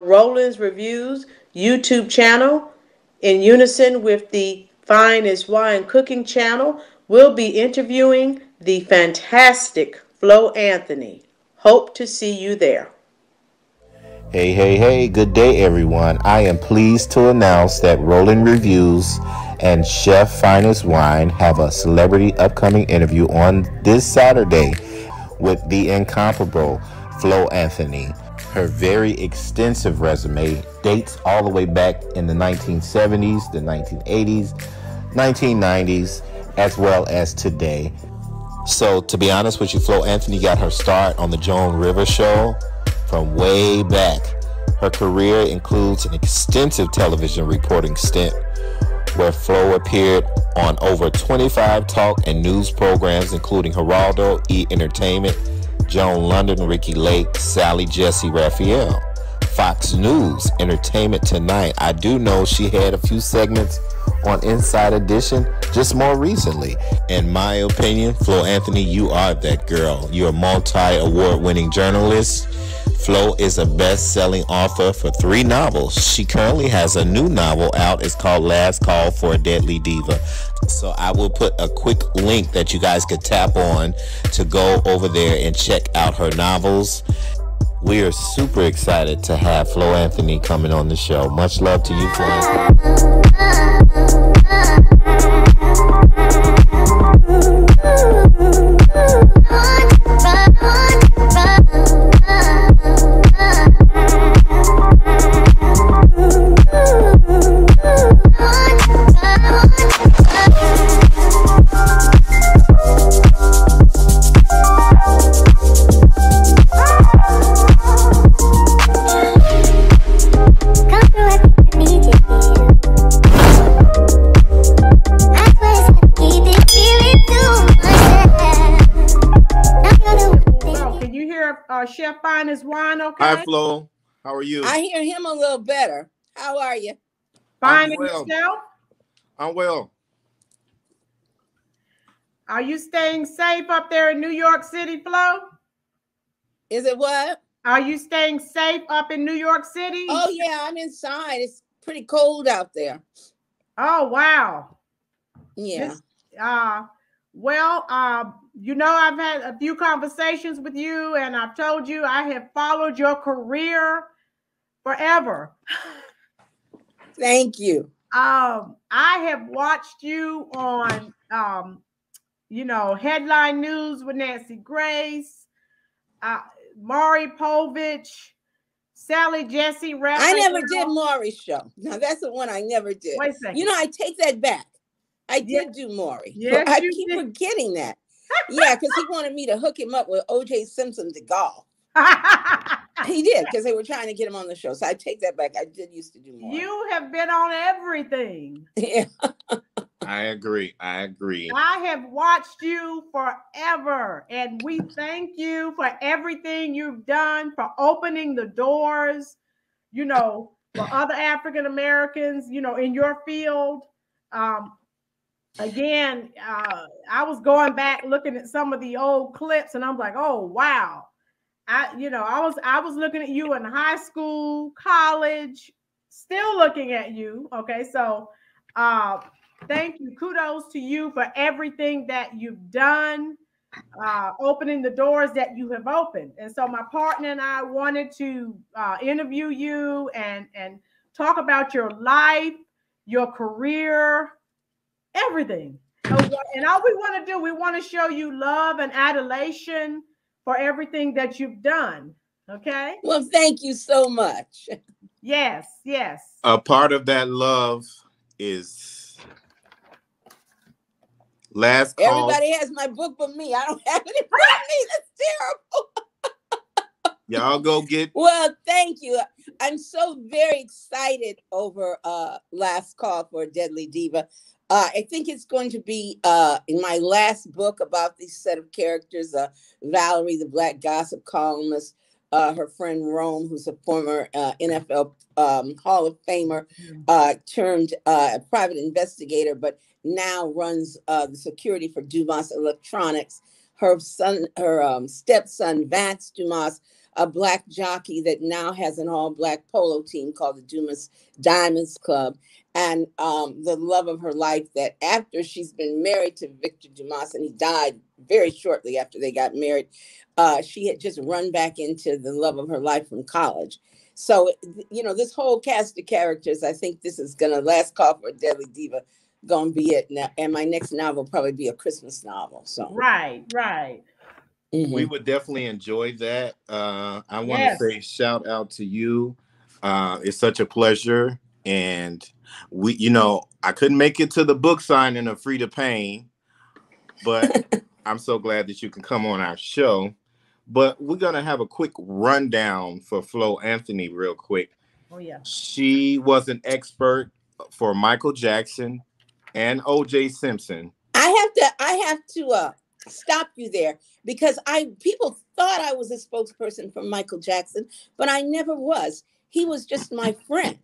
Rolynn's Reviews YouTube channel, in unison with the Fine Wine Cooking channel, we'll be interviewing the fantastic Flo Anthony. Hope to see you there. Hey, hey, hey, good day, everyone. I am pleased to announce that Roland Reviews and Chef Fineaswine have a celebrity upcoming interview on this Saturday with the incomparable Flo Anthony. Her very extensive resume dates all the way back in the 1970s, the 1980s, 1990s, as well as today. So, to be honest with you, Flo Anthony got her start on the Joan Rivers show from way back. Her career includes an extensive television reporting stint where Flo appeared on over 25 talk and news programs, including Geraldo, E! Entertainment, Joan Lunden, Ricki Lake, Sally Jessy Raphael. Fox News, Entertainment Tonight. I do know she had a few segments on Inside Edition just more recently. In my opinion, Flo Anthony, you are that girl. You're a multi award winning journalist. Flo is a best selling author for three novels. She currently has a new novel out. It's called Last Call for a Deadly Diva. So I will put a quick link that you guys could tap on to go over there and check out her novels. We are super excited to have Flo Anthony coming on the show. Much love to you, Flo Hi, Flo. How are you? I hear him a little better. How are you? Fine I'm well. yourself? I'm well. Are you staying safe up there in New York City, Flo? Is it what? Are you staying safe up in New York City? Oh yeah, I'm inside. It's pretty cold out there. Oh wow. Yeah. This, uh well, uh, you know, I've had a few conversations with you, and I've told you I have followed your career forever. Thank you. Um, I have watched you on, um, you know, headline news with Nancy Grace, uh, Maury Povich, Sally Jessy. Raphael. I never did Maury's show. Now that's the one I never did. Wait a second. You know, I take that back. I did do Maury. Yeah, I keep did. forgetting that. Yeah, because he wanted me to hook him up with OJ Simpson to golf. he did because they were trying to get him on the show. So I take that back. I did used to do Maury. You have been on everything. Yeah. I agree. I agree. I have watched you forever, and we thank you for everything you've done for opening the doors, you know, for other African Americans, you know, in your field. Um, again, uh, I was going back looking at some of the old clips, and I'm like, oh wow. I, you know, I was I was looking at you in high school, college, still looking at you. Okay, so uh, thank you, kudos to you for everything that you've done, uh, opening the doors that you have opened. And so my partner and I wanted to uh, interview you and and talk about your life, your career, everything. And all we want to do, we want to show you love and adulation for everything that you've done. Okay. Well, thank you so much. Yes, yes. A part of that love is last call. Everybody has my book but me. I don't have it in front of me. That's terrible. Y'all go get. Well, thank you. I'm so very excited over uh Last Call for Deadly Diva. Uh, I think it's going to be uh, in my last book about this set of characters uh, Valerie, the black gossip columnist, uh, her friend Rome, who's a former uh, NFL um, Hall of Famer, mm. uh, turned a private investigator, but now runs the security for Dumas Electronics. Her son, her um, stepson, Vance Dumas, a black jockey that now has an all black polo team called the Dumas Diamonds Club. And um, the love of her life that after she's been married to Victor Dumas and he died very shortly after they got married, uh, she had just run back into the love of her life from college. So, you know, this whole cast of characters, I think this is going to last call for a Deadly Diva gonna be it now and my next novel probably be a christmas novel so right right mm-hmm. we would definitely enjoy that uh i want to yes. say shout out to you uh it's such a pleasure and we you know i couldn't make it to the book signing of free to pain but i'm so glad that you can come on our show but we're gonna have a quick rundown for flo anthony real quick oh yeah she was an expert for michael jackson and OJ Simpson. I have to I have to uh stop you there because I people thought I was a spokesperson for Michael Jackson, but I never was. He was just my friend.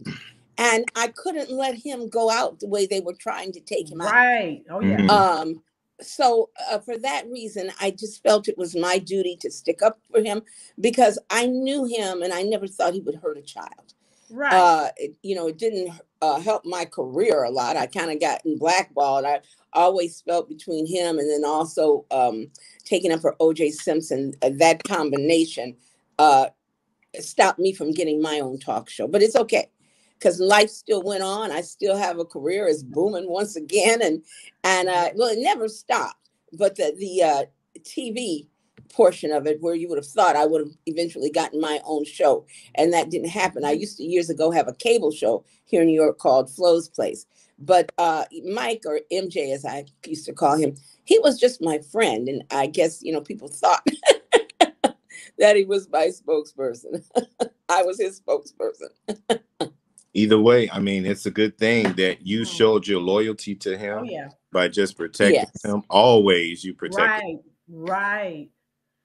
And I couldn't let him go out the way they were trying to take him out. Right. Oh yeah. Mm-hmm. Um so uh, for that reason i just felt it was my duty to stick up for him because i knew him and i never thought he would hurt a child right uh it, you know it didn't uh, helped my career a lot. I kind of got blackballed. I always felt between him and then also um, taking up for OJ Simpson. Uh, that combination uh, stopped me from getting my own talk show, but it's okay because life still went on. I still have a career. It's booming once again, and and uh, well, it never stopped. But the the uh, TV portion of it where you would have thought I would have eventually gotten my own show. And that didn't happen. I used to years ago have a cable show here in New York called Flo's Place. But uh, Mike or MJ, as I used to call him, he was just my friend. And I guess, you know, people thought that he was my spokesperson. I was his spokesperson. Either way, I mean, it's a good thing that you hmm. showed your loyalty to him oh, yeah. by just protecting yes. him. Always you protect Right, right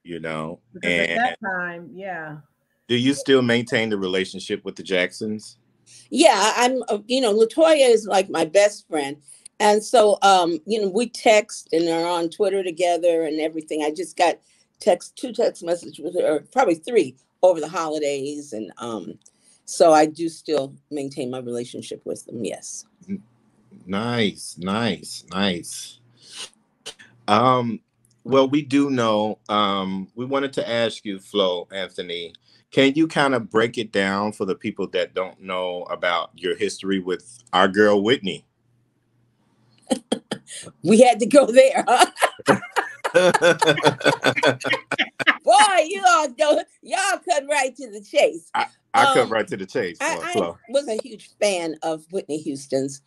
you know. Because and at that time, yeah. Do you still maintain the relationship with the Jacksons? Yeah, I'm. Uh, you know, Latoya is like my best friend, and so um, you know, we text and are on Twitter together and everything. I just got text two text messages with her, probably three over the holidays, and um, so I do still maintain my relationship with them. Yes. Nice, nice, nice. Um, well, we do know. Um, we wanted to ask you, Flo Anthony, can you kind of break it down for the people that don't know about your history with our girl Whitney? we had to go there, huh? Boy, you all go, y'all cut right to the chase. I, I um, cut right to the chase. I, I was a huge fan of Whitney Houston's.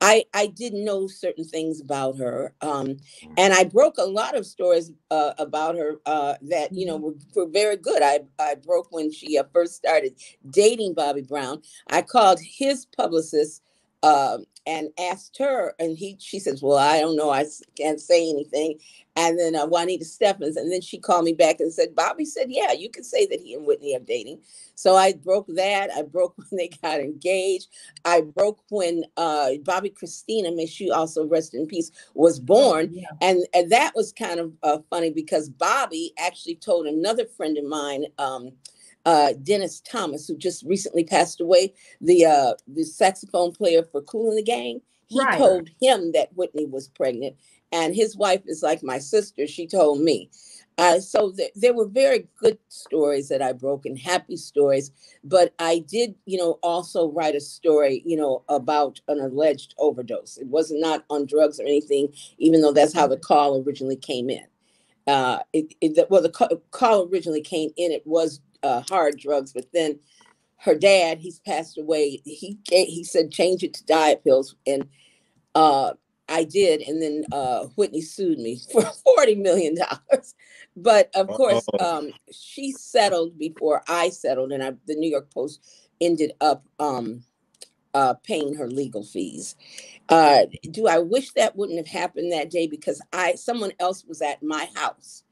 I I didn't know certain things about her, um, mm. and I broke a lot of stories uh, about her uh, that you know mm-hmm. were, were, very good. I I broke when she uh, first started dating Bobby Brown. I called his publicist uh, and asked her, and he she says, "Well, I don't know. I can't say anything." And then uh, Juanita Stephens, and then she called me back and said, "Bobby said, yeah, you can say that he and Whitney are dating." So I broke that. I broke when they got engaged. I broke when uh, Bobbi Kristina, may she also rest in peace, was born. Yeah. And, and that was kind of uh, funny because Bobby actually told another friend of mine, um, uh, Dennis Thomas, who just recently passed away, the uh, the saxophone player for Kool and the Gang. He right. told him that Whitney was pregnant, and his wife is like my sister. She told me. Uh, so th- there were very good stories that I broke and happy stories, but I did, you know, also write a story, you know, about an alleged overdose. It was not on drugs or anything, even though that's how the call originally came in. Uh, it, it well, the call originally came in. It was uh, hard drugs, but then her dad, he's passed away. He he said change it to diet pills, and uh, I did, and then uh, Whitney sued me for forty million dollars. But of course, um, she settled before I settled, and I, the New York Post ended up um, uh, paying her legal fees. Uh, do I wish that wouldn't have happened that day because I someone else was at my house.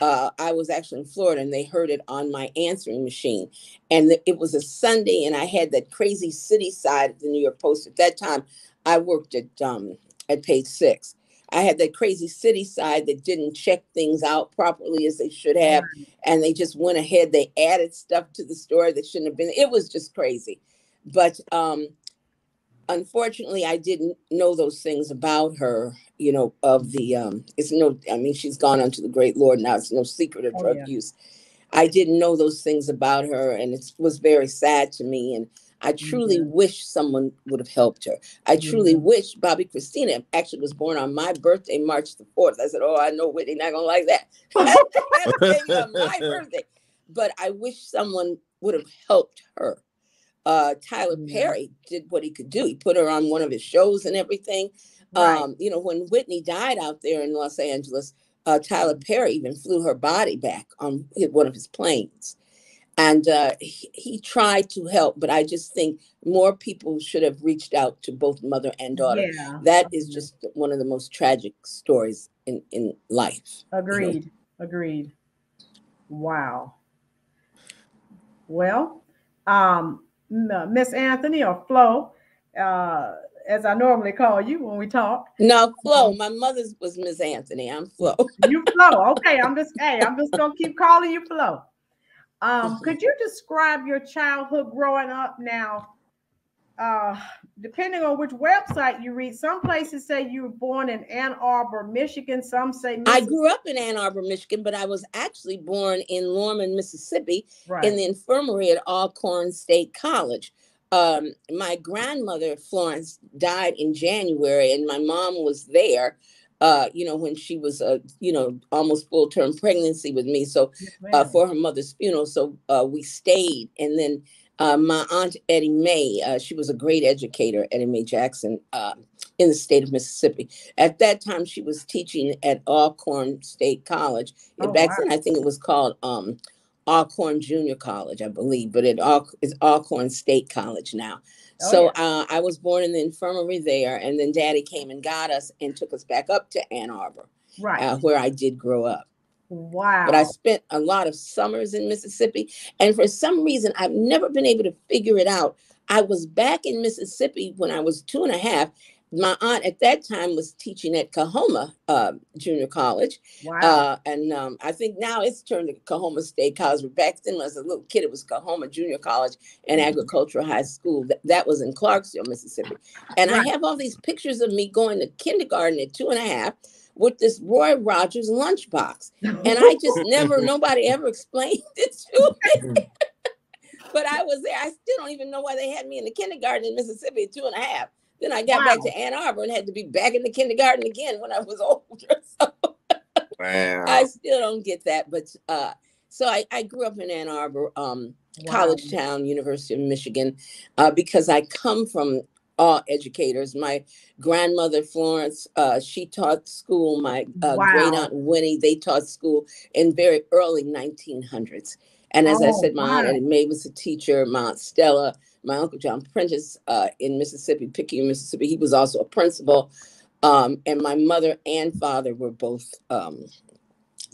Uh, I was actually in Florida and they heard it on my answering machine. And it was a Sunday, and I had that crazy city side of the New York Post. At that time, I worked at um, at page six. I had that crazy city side that didn't check things out properly as they should have. And they just went ahead, they added stuff to the story that shouldn't have been. It was just crazy. But um, unfortunately, I didn't know those things about her, you know, of the, um, it's no, I mean, she's gone unto the great Lord now. It's no secret of oh, drug yeah. use. I didn't know those things about her, and it was very sad to me. And I truly mm-hmm. wish someone would have helped her. I truly mm-hmm. wish Bobbi Kristina actually was born on my birthday, March the 4th. I said, Oh, I know Whitney not gonna like that. my birthday. But I wish someone would have helped her. Uh, Tyler mm-hmm. Perry did what he could do. He put her on one of his shows and everything. Right. Um, you know, when Whitney died out there in Los Angeles, uh, Tyler Perry even flew her body back on one of his planes and uh, he, he, tried to help but i just think more people should have reached out to both mother and daughter yeah. that is just one of the most tragic stories in in life agreed you know? agreed wow well um miss anthony or flo uh as I normally call you when we talk. No, Flo. My mother's was Miss Anthony. I'm Flo. you Flo. Okay, I'm just hey, I'm just gonna keep calling you Flo. Um, could you describe your childhood growing up now? Uh, depending on which website you read, some places say you were born in Ann Arbor, Michigan. Some say I grew up in Ann Arbor, Michigan, but I was actually born in Lorman, Mississippi, right. in the infirmary at Alcorn State College. Um, my grandmother Florence died in January, and my mom was there uh, you know, when she was, uh, you know, almost full term pregnancy with me. So uh, for her mother's funeral. So uh, we stayed. And then uh, my aunt Eddie Mae, uh, she was a great educator, Eddie Mae Jackson, uh, in the state of Mississippi. At that time, she was teaching at Alcorn State College. Oh, Back wow. then, I think it was called um, Alcorn Junior College, I believe, but it all is Alcorn State College now. Oh, so yeah. uh, I was born in the infirmary there, and then Daddy came and got us and took us back up to Ann Arbor, right, uh, where I did grow up. Wow! But I spent a lot of summers in Mississippi, and for some reason, I've never been able to figure it out. I was back in Mississippi when I was two and a half, my aunt at that time was teaching at Coahoma uh, Junior College. Wow. Uh, and um, I think now it's turned to Coahoma State College. But back then, when I was a little kid, it was Coahoma Junior College and mm-hmm. Agricultural High School. That, that was in Clarksville, Mississippi. And right. I have all these pictures of me going to kindergarten at two and a half with this Roy Rogers lunchbox. And I just never, nobody ever explained it to me. but I was there. I still don't even know why they had me in the kindergarten in Mississippi at two and a half. Then I got wow. back to Ann Arbor and had to be back in the kindergarten again when I was older. So wow. I still don't get that. But uh, so I, I grew up in Ann Arbor, um, wow. college town, University of Michigan, uh, because I come from all educators. My grandmother Florence, uh, she taught school. My uh, wow. great aunt Winnie, they taught school in very early 1900s. And as oh, I said, my aunt May was a teacher. My aunt Stella my uncle John Prentice uh, in Mississippi, Picayune, Mississippi. He was also a principal. Um, and my mother and father were both um,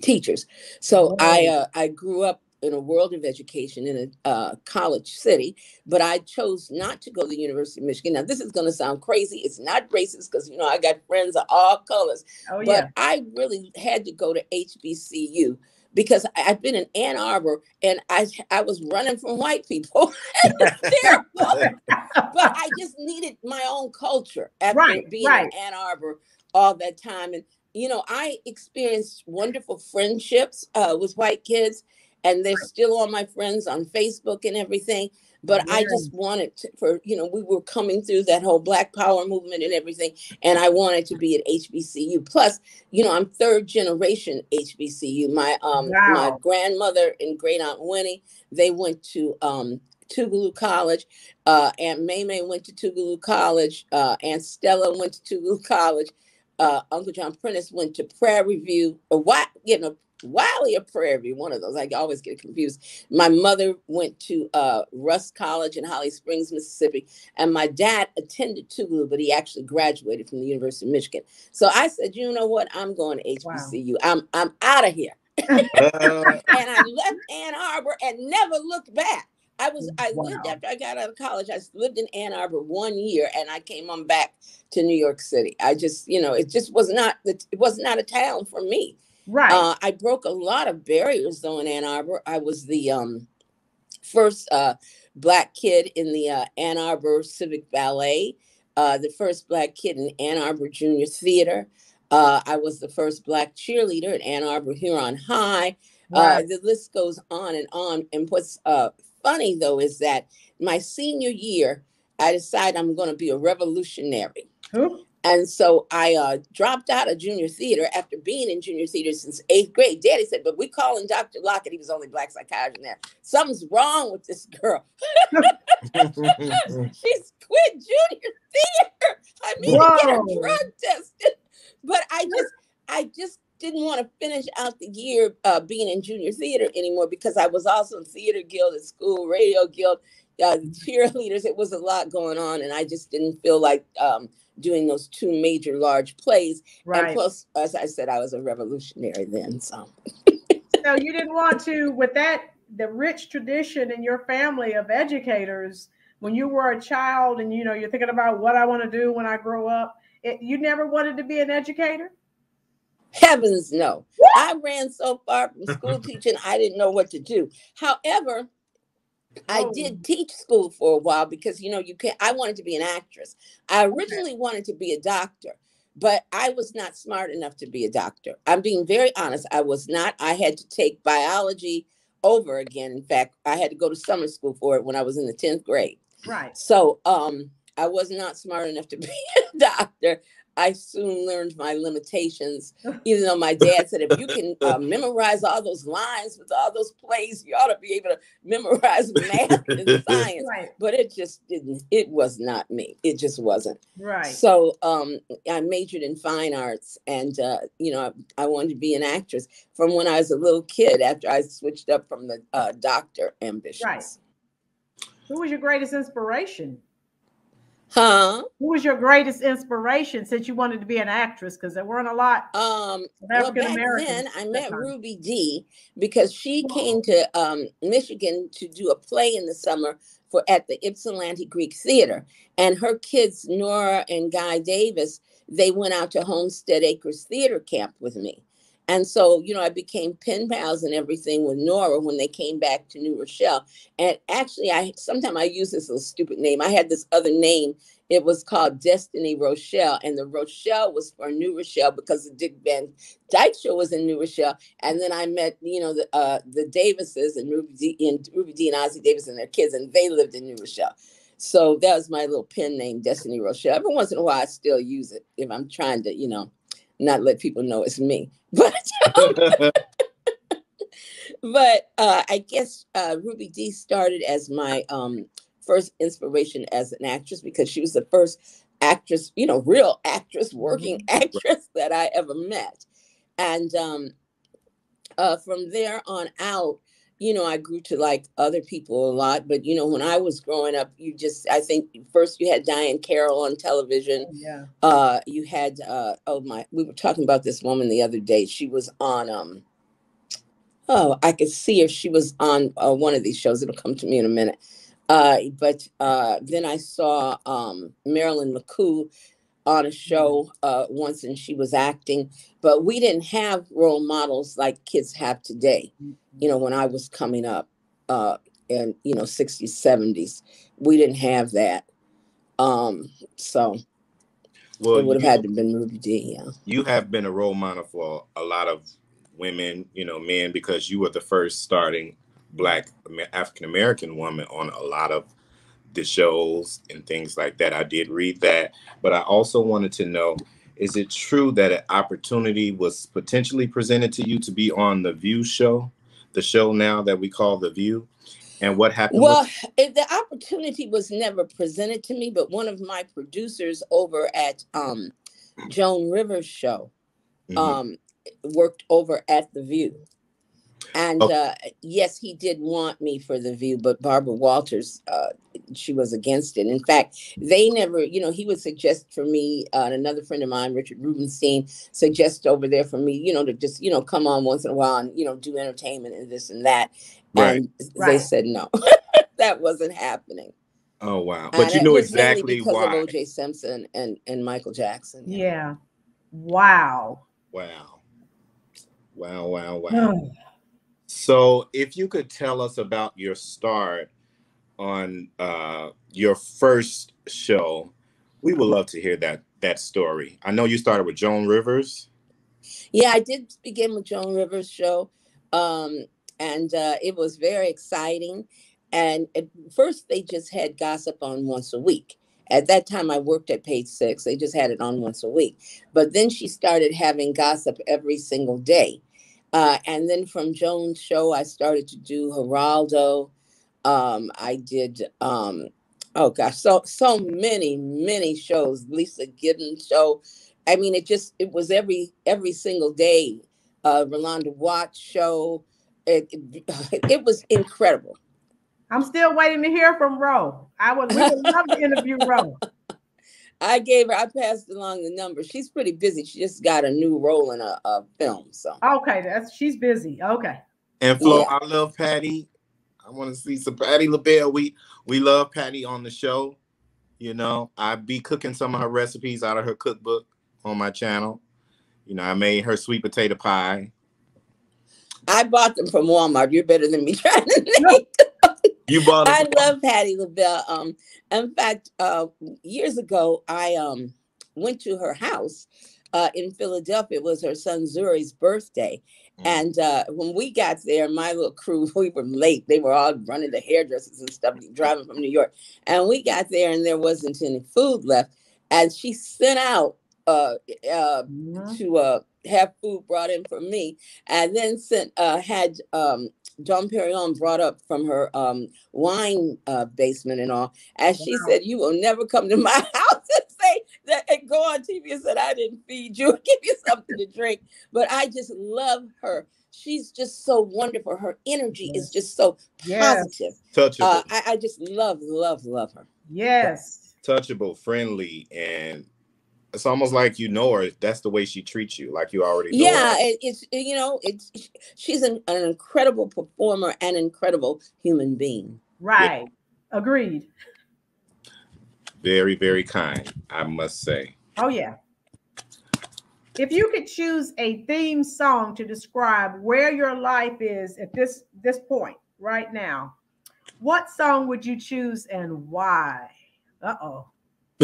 teachers. So oh. I uh, I grew up in a world of education in a uh, college city, but I chose not to go to the University of Michigan. Now, this is going to sound crazy. It's not racist because, you know, I got friends of all colors. Oh, yeah. But I really had to go to HBCU because I've been in Ann Arbor and I I was running from white people. but I just needed my own culture after right, being right. in Ann Arbor all that time. And you know, I experienced wonderful friendships uh, with white kids, and they're still all my friends on Facebook and everything but yeah. I just wanted to, for you know we were coming through that whole Black Power movement and everything, and I wanted to be at HBCU. Plus, you know, I'm third generation HBCU. My um wow. my grandmother and great aunt Winnie they went to um Tougaloo College. Uh, Aunt May May went to Tougaloo College. Uh, Aunt Stella went to Tougaloo College. Uh, Uncle John Prentice went to Prairie View. Or what? You know, Wiley or Prairie, one of those. I always get confused. My mother went to uh, Rust College in Holly Springs, Mississippi, and my dad attended Tougaloo, but he actually graduated from the University of Michigan. So I said, you know what? I'm going to HBCU. Wow. I'm I'm out of here. and I left Ann Arbor and never looked back. I was I wow. lived after I got out of college. I lived in Ann Arbor one year, and I came on back to New York City. I just, you know, it just was not it was not a town for me. Right. Uh, I broke a lot of barriers though in Ann Arbor. I was the um, first uh, black kid in the uh, Ann Arbor Civic Ballet, uh, the first black kid in Ann Arbor Junior Theater. Uh, I was the first black cheerleader at Ann Arbor Huron High. Uh, right. the list goes on and on. And what's funny though is that my senior year, I decided I'm going to be a revolutionary. And so I uh, dropped out of junior theater after being in junior theater since eighth grade. Daddy said, but we calling Dr. Lockett, he was only black psychiatrist there. Something's wrong with this girl. She's quit junior theater. I mean, Whoa. to get her drug tested. But I just, I just didn't want to finish out the year uh, being in junior theater anymore because I was also in theater guild at school, radio guild, uh, cheerleaders. It was a lot going on, and I just didn't feel like um, doing those two major large plays. Right. And plus, as I said, I was a revolutionary then. So, so you didn't want to with that the rich tradition in your family of educators when you were a child, and you know you're thinking about what I want to do when I grow up. It, you never wanted to be an educator. Heavens no. I ran so far from school teaching, I didn't know what to do. However, I oh. did teach school for a while because you know you can I wanted to be an actress. I originally wanted to be a doctor, but I was not smart enough to be a doctor. I'm being very honest. I was not. I had to take biology over again. In fact, I had to go to summer school for it when I was in the 10th grade. Right. So um I was not smart enough to be a doctor. I soon learned my limitations, even though my dad said, if you can uh, memorize all those lines with all those plays, you ought to be able to memorize math and science. Right. But it just didn't, it was not me. It just wasn't. Right. So um, I majored in fine arts and, uh, you know, I, I, wanted to be an actress from when I was a little kid after I switched up from the uh, doctor ambitions. Right. Who was your greatest inspiration? Huh? Who was your greatest inspiration since you wanted to be an actress? Because there weren't a lot. Um, well, back then I met Ruby Dee because she came to um, Michigan to do a play in the summer for at the Ypsilanti Greek Theater, and her kids Nora and Guy Davis they went out to Homestead Acres Theater Camp with me. And so, you know, I became pen pals and everything with Nora when they came back to New Rochelle. And actually, I sometimes I use this little stupid name. I had this other name. It was called Destiny Rochelle, and the Rochelle was for New Rochelle because the Dick Van Dyke Show was in New Rochelle. And then I met, you know, the uh, the Davises and Ruby Dee and Ruby Dee and Ossie Davis and their kids, and they lived in New Rochelle. So that was my little pen name, Destiny Rochelle. Every once in a while, I still use it if I'm trying to, you know, not let people know it's me. But um, but uh, I guess uh, Ruby Dee started as my um, first inspiration as an actress because she was the first actress, you know, real actress, working mm-hmm. actress that I ever met. And um, uh, from there on out, you know, I grew to like other people a lot. But you know, when I was growing up, you just I think first you had Diahann Carroll on television. Yeah. Uh, you had uh, oh my, we were talking about this woman the other day. She was on um. Oh, I could see if She was on uh, one of these shows. It'll come to me in a minute. Uh, but uh, then I saw um, Marilyn McCoo on a show uh, once and she was acting, but we didn't have role models like kids have today. You know, when I was coming up uh, in, you know, 60s, 70s, we didn't have that. Um, so well, it would have had to have been Ruby Dee. Yeah. You have been a role model for a lot of women, you know, men, because you were the first starting black African American woman on a lot of the shows and things like that. I did read that, but I also wanted to know is it true that an opportunity was potentially presented to you to be on the View show, the show now that we call The View? And what happened? Well, with- the opportunity was never presented to me, but one of my producers over at um, Joan Rivers' show mm-hmm. um, worked over at The View. And okay. uh, yes, he did want me for the view, but Barbara Walters, uh, she was against it. In fact, they never, you know, he would suggest for me, uh, and another friend of mine, Richard Rubenstein, suggest over there for me, you know, to just, you know, come on once in a while and, you know, do entertainment and this and that. Right. And right. they said no. that wasn't happening. Oh wow! But and you know exactly because why. of O.J. Simpson and and Michael Jackson. Yeah. yeah. Wow. Wow. Wow. Wow. Wow. so, if you could tell us about your start on uh, your first show, we would love to hear that that story. I know you started with Joan Rivers. Yeah, I did begin with Joan Rivers show, um, and uh, it was very exciting. And at first, they just had gossip on once a week. At that time, I worked at Page Six. They just had it on once a week. But then she started having gossip every single day. Uh, and then from Joan's show, I started to do Geraldo. Um, I did, um, oh gosh, so so many many shows. Leeza Gibbons show. I mean, it just it was every every single day. Uh, Rolanda Watts show. It, it, it was incredible. I'm still waiting to hear from Ro. I would, we would love to interview Ro. I gave her, I passed along the number. She's pretty busy. She just got a new role in a, a film. So okay, that's she's busy. Okay. And Flo, yeah. I love Patti. I want to see some Patti LaBelle. We we love Patti on the show. You know, I be cooking some of her recipes out of her cookbook on my channel. You know, I made her sweet potato pie. I bought them from Walmart. You're better than me trying to make you bought. I love Patti LaBelle. Um, in fact, uh, years ago, I um went to her house uh, in Philadelphia. It was her son Zuri's birthday. Mm. And uh, when we got there, my little crew, we were late. They were all running to hairdressers and stuff, driving from New York. And we got there and there wasn't any food left. And she sent out uh, uh, mm-hmm. to uh, have food brought in for me, and then sent uh, had um, Dom Perignon brought up from her um, wine uh, basement and all, as she wow. said, "You will never come to my house and say that and go on TV and said I didn't feed you, give you something to drink." But I just love her. She's just so wonderful. Her energy yes. is just so positive. Yes. Touchable. Uh, I, I just love, love, love her. Yes. Touchable, friendly, and it's almost like you know her. That's the way she treats you, like you already know. Yeah, it, it's you know, it's she's an, an, incredible performer and incredible human being. Right. Yeah. Agreed. Very, very kind, I must say. Oh yeah. If you could choose a theme song to describe where your life is at this this point right now, what song would you choose and why? Uh oh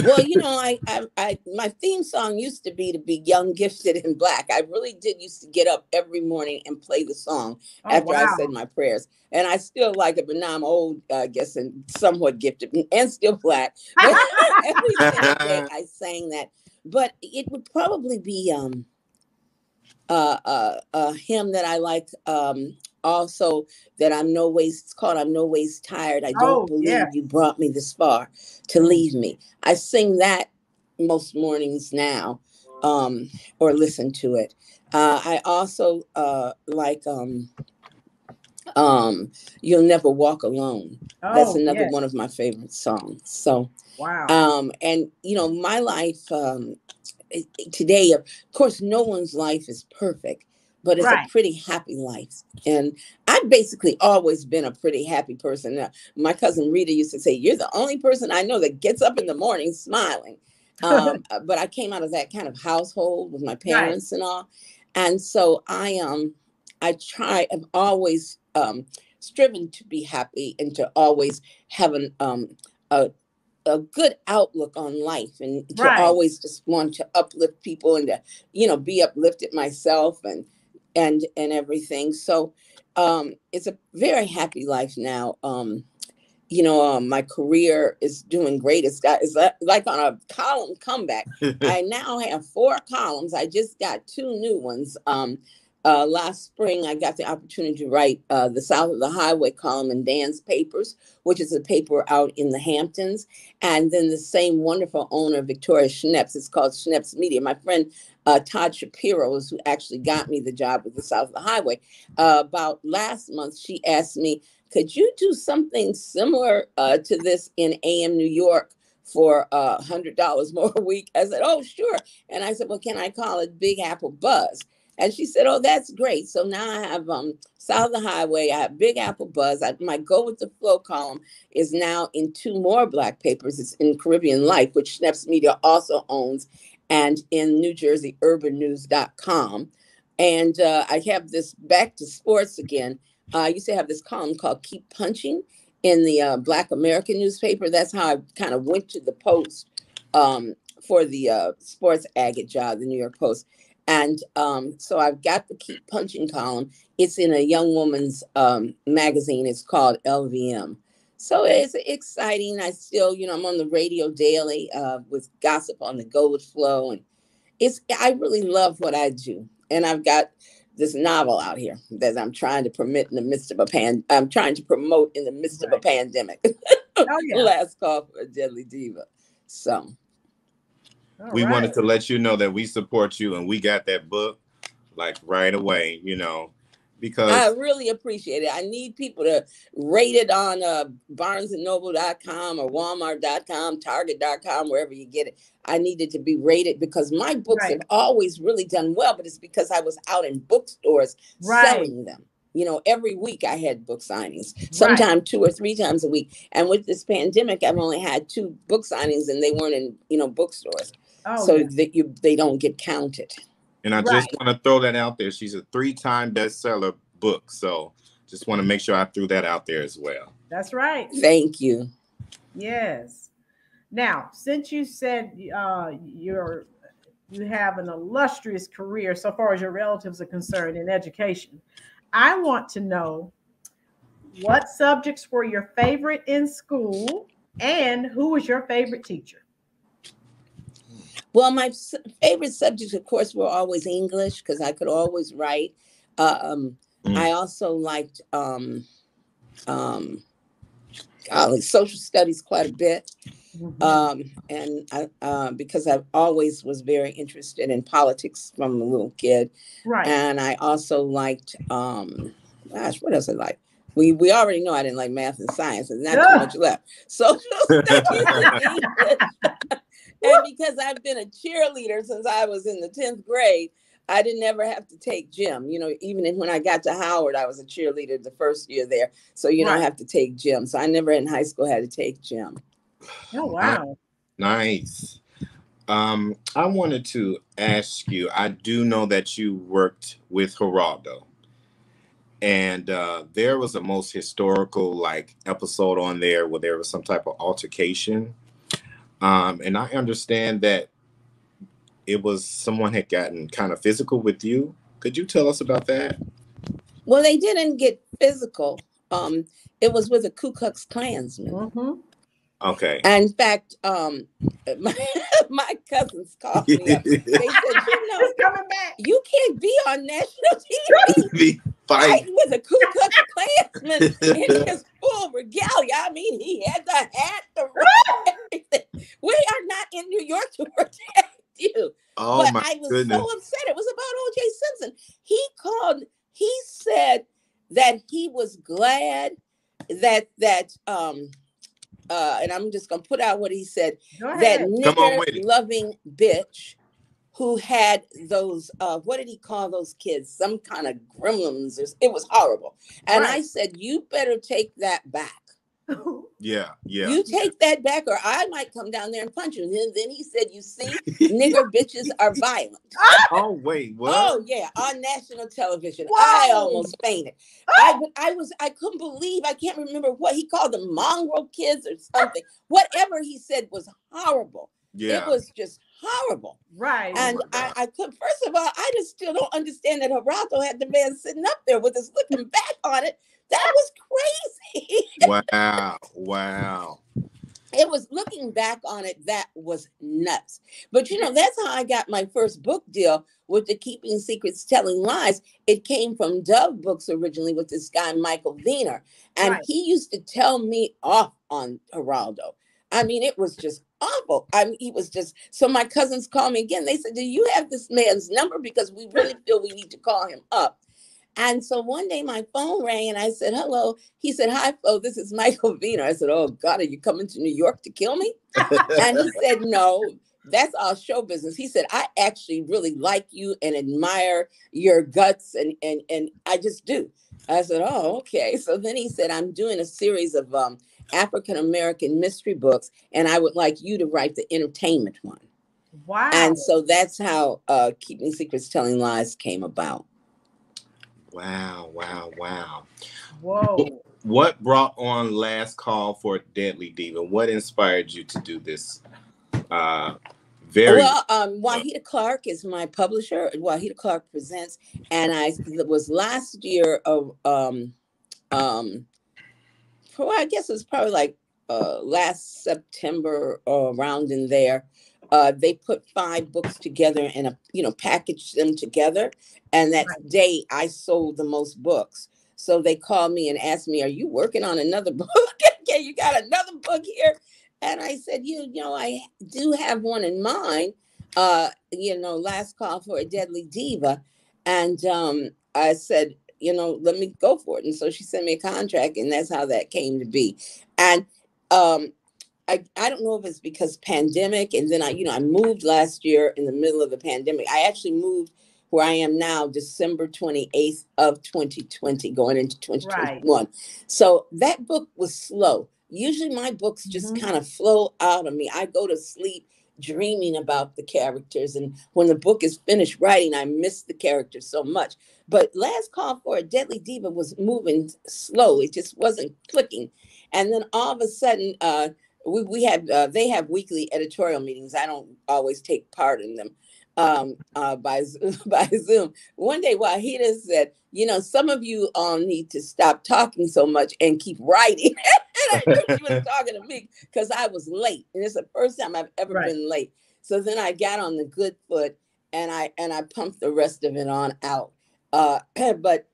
well, you know, I, I, I, my theme song used to be to be young, gifted, and black. I really did used to get up every morning and play the song oh, after wow. I said my prayers, and I still like it. But now I'm old, I guess, and somewhat gifted, and still black. every day I sang that, but it would probably be um, uh, uh, a hymn that I like um, also that I'm no ways it's called I'm no ways tired. I don't oh, believe yeah. you brought me this far to leave me. I sing that most mornings now, um, or listen to it. Uh, I also uh, like um, um, You'll Never Walk Alone. Oh, That's another yes. one of my favorite songs. So wow. Um, and you know, my life um today, of course, no one's life is perfect but it's right. a pretty happy life. And I've basically always been a pretty happy person. Now, my cousin Rita used to say, You're the only person I know that gets up in the morning smiling. Um, uh, but I came out of that kind of household with my parents right. and all. And so I um I try, I've always um striven to be happy and to always have an um a a good outlook on life and to right. always just want to uplift people and to you know be uplifted myself and and and everything. So um, it's a very happy life now. Um, you know, um, my career is doing great. It's got it's like on a column comeback. I now have four columns. I just got two new ones. Um, uh, last spring, I got the opportunity to write uh, the South of the Highway column in Dan's Papers, which is a paper out in the Hamptons. And then the same wonderful owner, Victoria Schneps, it's called Schneps Media. My friend uh, Todd Shapiro is who actually got me the job with the South of the Highway. Uh, about last month, she asked me, could you do something similar uh, to this in AM New York for a $100 more a week? I said, oh, sure. And I said, well, can I call it Big Apple Buzz? And she said, "Oh, that's great." So now I have um South of the Highway. I have Big Apple Buzz. I, my Go with the Flow column is now in two more black papers. It's in Caribbean Life, which Schneps Media also owns, and in New Jersey Urban UrbanNews.com. And uh, I have this back to sports again. Uh, I used to have this column called Keep Punching in the uh, Black American newspaper. That's how I kind of went to the Post um, for the uh, sports agate job, the New York Post. And um, so I've got the Keep Punching column. It's in a young woman's um, magazine. It's called LVM. So it's exciting. I still, you know, I'm on the radio daily uh, with gossip on the Go with Flow, and it's I really love what I do. And I've got this novel out here that I'm trying to permit in the midst of a pan. I'm trying to promote in the midst right. of a pandemic. Oh, yeah. Last call for a deadly diva. So all we right. wanted to let you know that we support you and we got that book like right away. You know, because I really appreciate it. I need people to rate it on uh, barnesandnoble.com or walmart.com, target.com, wherever you get it. I need it to be rated because my books right. have always really done well, but it's because I was out in bookstores right. selling them. You know, every week I had book signings, sometimes right. two or three times a week. And with this pandemic, I've only had two book signings and they weren't in, you know, bookstores. Oh, so yeah. that you they don't get counted. And I right. just want to throw that out there. She's a three-time bestseller book. So just want to make sure I threw that out there as well. That's right. Thank you. Yes. Now, since you said uh, you're you have an illustrious career so far as your relatives are concerned in education, I want to know what subjects were your favorite in school and who was your favorite teacher? Well, my favorite subjects, of course, were always English because I could always write. Um, mm. I also liked um, um, golly, social studies quite a bit. Mm-hmm. Um, and I, uh, because I always was very interested in politics from a little kid. Right. And I also liked, um, gosh, what else I like? We, we already know I didn't like math and science, and not yeah. too much left. Social studies and because I've been a cheerleader since I was in the 10th grade, I didn't ever have to take gym. You know, even when I got to Howard, I was a cheerleader the first year there. So you right. don't have to take gym. So I never in high school had to take gym. Oh wow. Nice. Um, I wanted to ask you, I do know that you worked with Geraldo. And uh, there was a most historical like episode on there where there was some type of altercation um, and I understand that it was someone had gotten kind of physical with you. Could you tell us about that? Well, they didn't get physical. Um, it was with a Ku Klux Klansman. Mm-hmm. Okay. And in fact, um, my, my cousins called me up. They said, "You know, coming back. You can't be on national TV fighting with a Ku Klux Klansman in his full regalia. I mean, he had the hat, the everything. We are not in New York to protect you." Oh but my I was goodness. so upset. It was about O.J. Simpson. He called. He said that he was glad that that um uh, and I'm just gonna put out what he said. That nigger loving bitch who had those uh, what did he call those kids? Some kind of gremlins. It was horrible. And right. I said, you better take that back. yeah, yeah. You take yeah. that back, or I might come down there and punch you. And then, then he said, "You see, nigger bitches are violent." oh wait, what? Oh yeah, on national television. Whoa. I almost fainted. I I was I couldn't believe I can't remember what he called them mongrel kids or something. Whatever he said was horrible. Yeah. It was just horrible. Right. And I, I could first of all, I just still don't understand that Geraldo had the man sitting up there with us looking back on it that was crazy. wow. Wow. It was looking back on it, that was nuts. But you know, that's how I got my first book deal with the Keeping Secrets, Telling Lies. It came from Dove Books originally with this guy, Michael Viner. And right. he used to tell me off on Geraldo. I mean, it was just awful. I mean, he was just so my cousins called me again. They said, Do you have this man's number? Because we really feel we need to call him up. And so one day my phone rang and I said, hello. He said, hi, Flo, this is Michael Viner. I said, oh God, are you coming to New York to kill me? and he said, no, that's all show business. He said, I actually really like you and admire your guts, and and and I just do. I said, Oh, okay. So then he said, I'm doing a series of um, African American mystery books, and I would like you to write the entertainment one. Wow. And so that's how uh, Keeping Secrets, Telling Lies came about. Wow, wow, wow. Whoa. What brought on Last Call for Deadly Diva? What inspired you to do this? Uh, very well. Um, Wahida Clark is my publisher. Wahida Clark presents, and I was last year of um, um, well, I guess it was probably like uh, last September or around in there. Uh, they put five books together and a you know packaged them together, and that right. day I sold the most books. So they called me and asked me, "Are you working on another book? okay, you got another book here?" And I said, "You, you know, I do have one in mind. Uh, you know, last call for a deadly diva." And um, I said, "You know, let me go for it." And so she sent me a contract, and that's how that came to be. And um, I, I don't know if it's because pandemic, and then I, you know, I moved last year in the middle of the pandemic. I actually moved where I am now, December 28th of 2020, going into 2021. Right. So that book was slow. Usually my books just mm-hmm. kind of flow out of me. I go to sleep dreaming about the characters. And when the book is finished writing, I miss the characters so much. But Last Call for a Deadly Diva was moving slow. It just wasn't clicking. And then all of a sudden, uh, we, we have uh, they have weekly editorial meetings. I don't always take part in them um, uh, by by Zoom. One day, Wahida said, "You know, some of you all need to stop talking so much and keep writing." I knew she was talking to me because I was late, and it's the first time I've ever right. been late. So then I got on the good foot, and I and I pumped the rest of it on out. Uh, but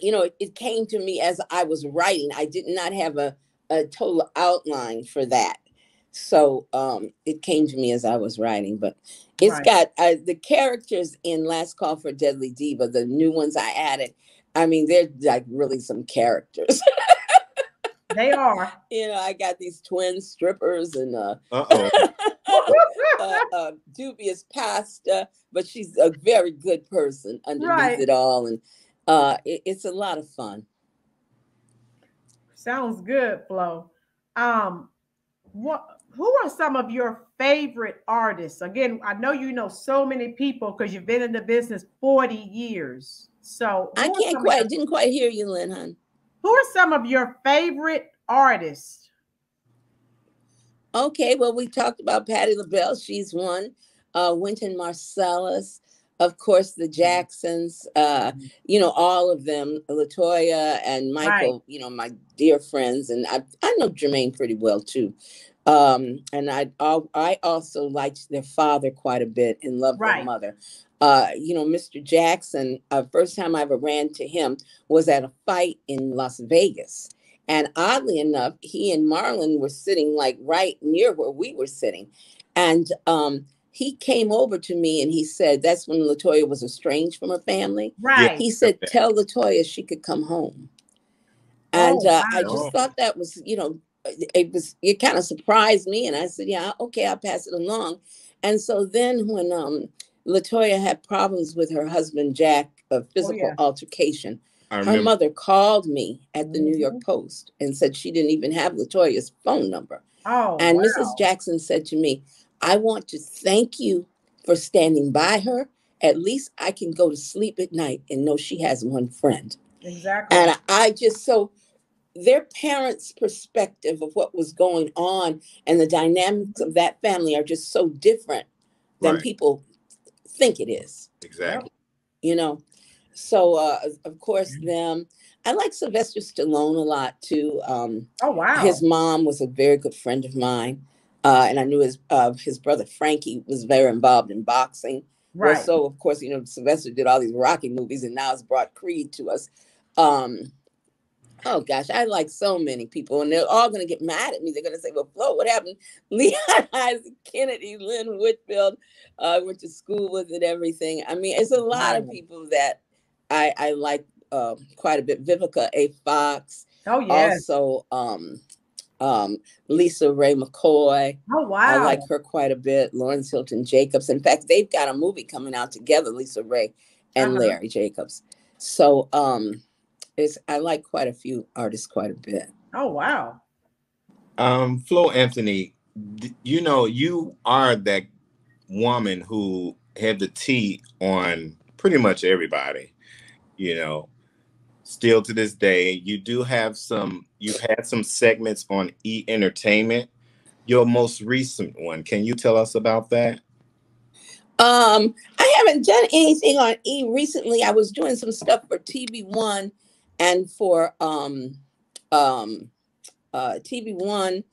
you know, it, it came to me as I was writing. I did not have a a total outline for that. So um, it came to me as I was writing, but it's right. got uh, the characters in Last Call for Deadly Diva, the new ones I added. I mean, they're like really some characters. they are. You know, I got these twin strippers and uh, uh, uh, dubious pasta, but she's a very good person underneath right. it all, and uh, it, it's a lot of fun. Sounds good, Flo. Um, what who are some of your favorite artists? Again, I know you know so many people because you've been in the business 40 years. So I can't quite, your, didn't quite hear you, Lynn, hon. Who are some of your favorite artists? Okay, well, we talked about Patti LaBelle. She's one. Uh, Wynton Marsalis, of course, the Jacksons, uh, mm-hmm. you know, all of them, Latoya and Michael, right. you know, my dear friends. And I, I know Jermaine pretty well too. Um, and I I also liked their father quite a bit and loved right. their mother. Uh, you know, Mr. Jackson, uh, first time I ever ran to him was at a fight in Las Vegas. And oddly enough, he and Marlon were sitting like right near where we were sitting. And um, he came over to me and he said, That's when Latoya was estranged from her family. Right. He said, Tell Latoya she could come home. And oh, uh. I just thought that was, you know, it was it kind of surprised me and i said yeah okay i'll pass it along and so then when um latoya had problems with her husband jack a oh, physical oh, yeah. altercation her mother called me at the mm-hmm. new york mm-hmm. post and said she didn't even have latoya's phone number oh and wow. mrs jackson said to me i want to thank you for standing by her at least i can go to sleep at night and know she has one friend exactly and i just so their parents' perspective of what was going on and the dynamics of that family are just so different than right. people think it is. Exactly. You know, so uh, of course mm-hmm. them. I like Sylvester Stallone a lot too. Um, oh wow! His mom was a very good friend of mine, uh, and I knew his uh, his brother Frankie was very involved in boxing. Right. Well, so of course, you know Sylvester did all these Rocky movies, and now has brought Creed to us. Um, Oh gosh, I like so many people, and they're all going to get mad at me. They're going to say, "Well, Flo, what happened?" Leon Isaac Kennedy, Lynn Whitfield, uh, went to school with and everything. I mean, it's a lot of people that I, I like uh, quite a bit. Vivica A. Fox. Oh yeah. Also, um, um, Lisa Raye McCoy. Oh wow! I like her quite a bit. Lawrence Hilton Jacobs. In fact, they've got a movie coming out together. Lisa Ray and uh-huh. Larry Jacobs. So um, it's I like quite a few artists quite a bit. Oh wow! Um, Flo Anthony, you know you are that woman who had the tea on pretty much everybody. You know, still to this day, you do have some. You've had some segments on E Entertainment. Your most recent one, can you tell us about that? Um, I haven't done anything on E recently. I was doing some stuff for TV One and for um um uh TV One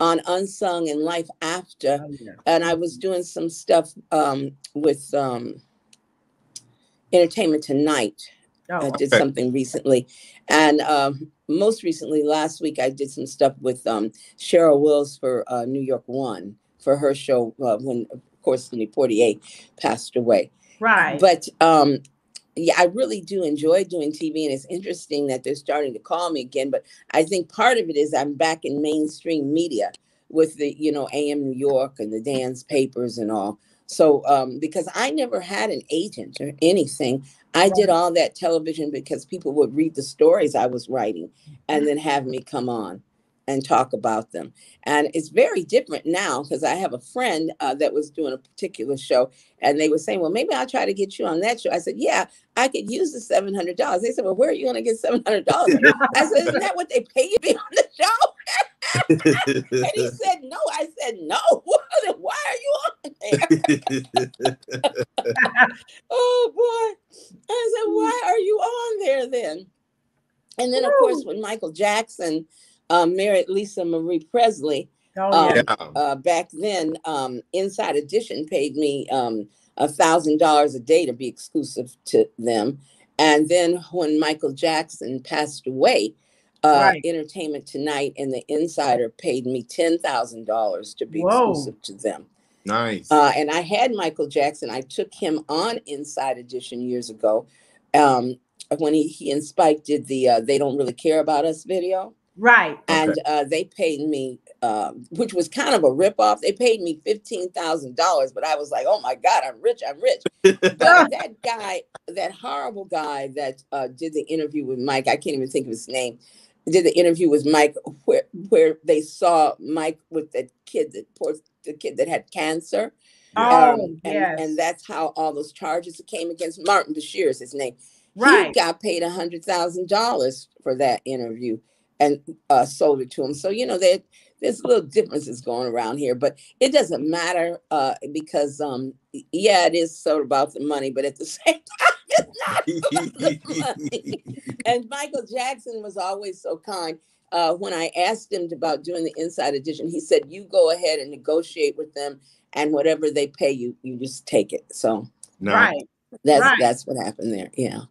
on Unsung and Life After. Oh, yeah. And I was doing some stuff um with um Entertainment Tonight. Oh, I did okay. something recently. And um most recently last week I did some stuff with um Cheryl Wills for uh New York One for her show uh, when of course, Sidney Poitier passed away. Right. But um, yeah, I really do enjoy doing TV, and it's interesting that they're starting to call me again. But I think part of it is I'm back in mainstream media with the, you know, AM New York and the Dan's papers and all. So, um, because I never had an agent or anything, I did all that television because people would read the stories I was writing and then have me come on and talk about them. And it's very different now because I have a friend uh, that was doing a particular show and they were saying, well, maybe I'll try to get you on that show. I said, yeah, I could use the $700. They said, well, where are you going to get $700? I said, isn't that what they pay you to be on the show? and he said, no. I said, no. Why are you on there? oh, boy. I said, why are you on there then? And then, of course, when Michael Jackson uh, married Lisa Marie Presley. Oh, um, yeah. uh, back then, um, Inside Edition paid me um, a thousand dollars a day to be exclusive to them. And then when Michael Jackson passed away, uh, right. Entertainment Tonight and the Insider paid me ten thousand dollars to be Whoa. exclusive to them. Nice. Uh, and I had Michael Jackson. I took him on Inside Edition years ago um, when he, he and Spike did the uh, "They Don't Really Care About Us" video. Right. And okay. uh, they paid me, uh, which was kind of a ripoff. They paid me $15,000, but I was like, oh my God, I'm rich, I'm rich. but that guy, that horrible guy that uh, did the interview with Mike, I can't even think of his name, did the interview with Mike where, where they saw Mike with the kid that poor, the kid that had cancer. Oh, um, and, yes. and that's how all those charges came against Martin Bashir is his name. Right. He got paid a hundred thousand dollars for that interview and uh, sold it to him. So you know there there's little differences going around here, but it doesn't matter uh, because um, yeah, it is sort of about the money, but at the same time, it's not about the money. and Michael Jackson was always so kind. Uh, when I asked him about doing the inside edition, he said, "You go ahead and negotiate with them, and whatever they pay you, you just take it." So, no. right, that's right. that's what happened there. Yeah.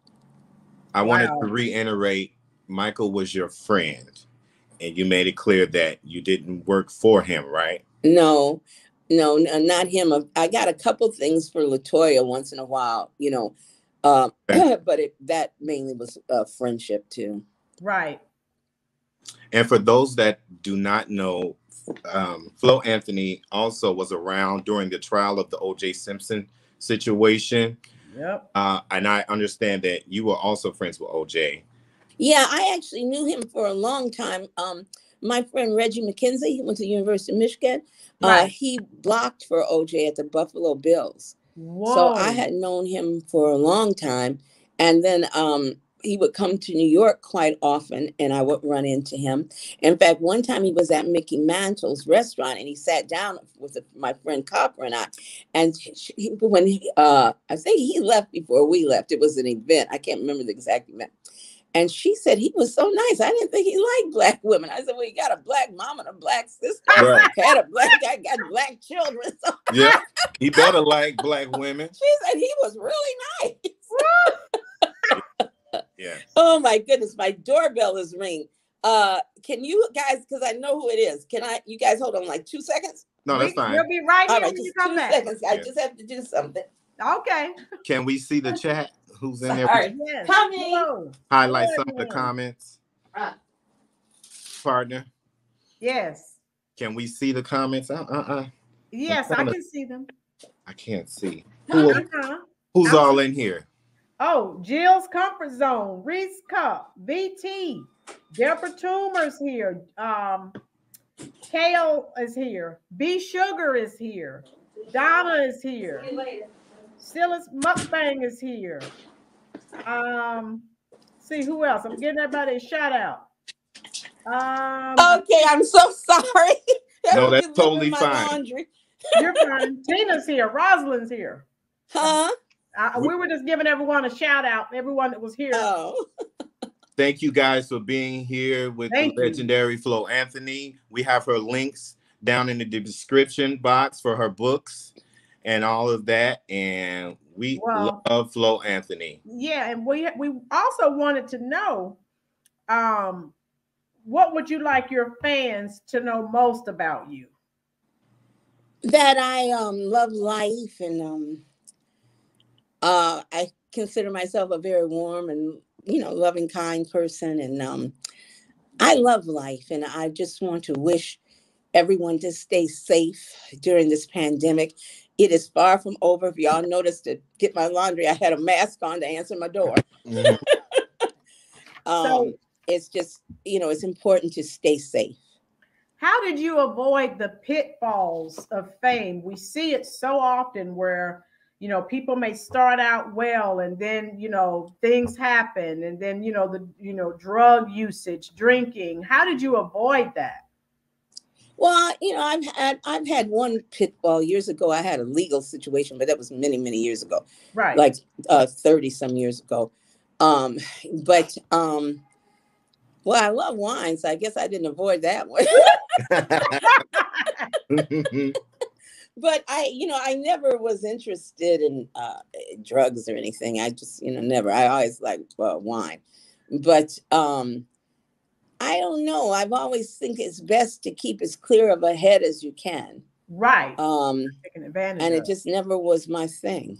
I wanted wow. to reiterate Michael was your friend, and you made it clear that you didn't work for him, right? No, no, not him. I got a couple things for Latoya once in a while, you know, uh, but it, that mainly was uh, friendship too. Right. And for those that do not know, um, Flo Anthony also was around during the trial of the O.J. Simpson situation. Yep. Uh, and I understand that you were also friends with O.J. Yeah, I actually knew him for a long time. Um, my friend Reggie McKenzie, he went to the University of Michigan. Uh, right. Uh, he blocked for OJ at the Buffalo Bills. Whoa. So I had known him for a long time. And then um, he would come to New York quite often, and I would run into him. In fact, one time he was at Mickey Mantle's restaurant, and he sat down with my friend Copper and I. And he, when he, uh, I think he left before we left. It was an event. I can't remember the exact event. And she said he was so nice. I didn't think he liked black women. I said, Well, he got a black mom and a black sister. Right. Had a black guy, got black children. So. Yeah, he better like black women. She said he was really nice. yeah. Oh my goodness, my doorbell is ringing. Uh, can you guys, because I know who it is. Can I? You guys hold on like two seconds. No, that's fine. We'll be right here when you come back. Seconds. I just have to do something. Okay. Can we see the chat? who's in there. Yes. Coming. Highlight some of the comments. Partner. Yes. Can we see the comments? Uh uh uh. Yes, I can see them. I can't see. Who, uh-huh. Who's all in here? Oh, Jill's Comfort Zone, Reese Cup, VT, Deborah Toomer's here. Um, Kale is here. B Sugar is here. Donna is here. Silas Mukbang is here. Um, see who else? I'm getting everybody a shout out. Um, okay, I'm so sorry. no, that's totally fine. Laundry. You're fine. Tina's here. Rosalind's here. Huh? Uh, we were just giving everyone a shout out. Everyone that was here. Oh. Thank you guys for being here with Thank the legendary Flo Anthony. We have her links down in the description box for her books and all of that. And we well, love Flo Anthony. Yeah, and we we also wanted to know um what would you like your fans to know most about you? That I um love life and um uh I consider myself a very warm and you know loving kind person and um I love life and I just want to wish everyone to stay safe during this pandemic. It is far from over. If y'all noticed to get my laundry, I had a mask on to answer my door. Mm-hmm. um, so, it's just, you know, it's important to stay safe. How did you avoid the pitfalls of fame? We see it so often where, you know, people may start out well and then, you know, things happen and then, you know, the, you know, drug usage, drinking. How did you avoid that? Well, you know, I've had I've had one pitfall years ago. I had a legal situation, but that was many many years ago, right? Like uh, thirty some years ago. Um, but um, well, I love wine, so I guess I didn't avoid that one. but I, you know, I never was interested in uh, drugs or anything. I just, you know, never. I always liked uh, wine, but um, I don't know. I've always think it's best to keep as clear of a head as you can. Right. Um, and it just never was my thing.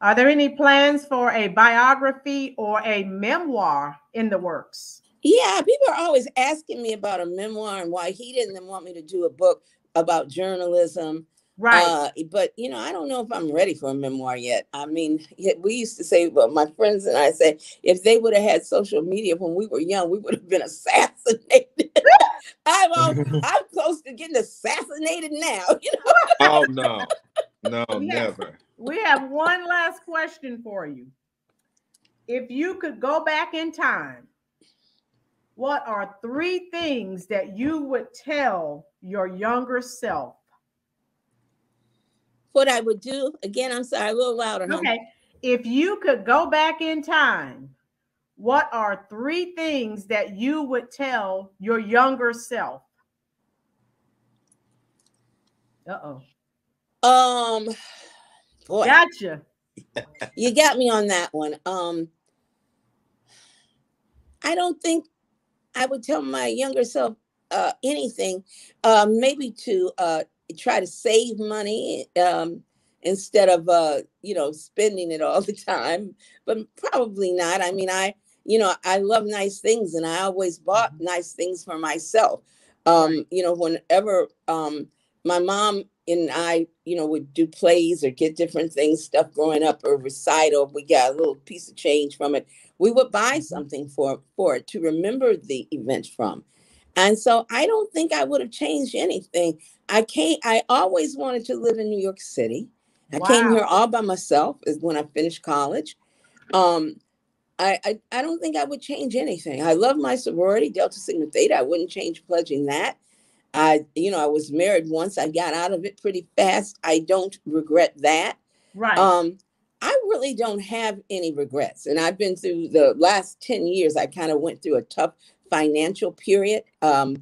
Are there any plans for a biography or a memoir in the works? Yeah, people are always asking me about a memoir and why he didn't want me to do a book about journalism. Right. Uh, but you know, I don't know if I'm ready for a memoir yet. I mean, we used to say, well, my friends and I say, if they would have had social media when we were young, we would have been assassinated. I'm I'm close to getting assassinated now. You know? oh no, no, we never. Have, we have one last question for you. If you could go back in time what are three things that you would tell your younger self? What I would do, again, I'm sorry, a little louder. Okay. If you could go back in time, what are three things that you would tell your younger self? Uh oh. Um, boy. Gotcha. you got me on that one. Um, I don't think I would tell my younger self uh, anything, uh, maybe to uh, try to save money um, instead of uh, you know spending it all the time. But probably not. I mean, I you know I love nice things, and I always bought mm-hmm. nice things for myself. Um, you know, whenever um, my mom and I, you know, would do plays or get different things, stuff growing up, or recital. We got a little piece of change from it we would buy mm-hmm. something for for it to remember the event from and so i don't think i would have changed anything i can't i always wanted to live in new york city i wow. came here all by myself is when i finished college um I, I, I don't think I would change anything. I love my sorority, Delta Sigma Theta. I wouldn't change pledging that. I, you know, I was married once. I got out of it pretty fast. I don't regret that. Right. Um, I really don't have any regrets. And I've been through the last 10 years, I kind of went through a tough financial period, um,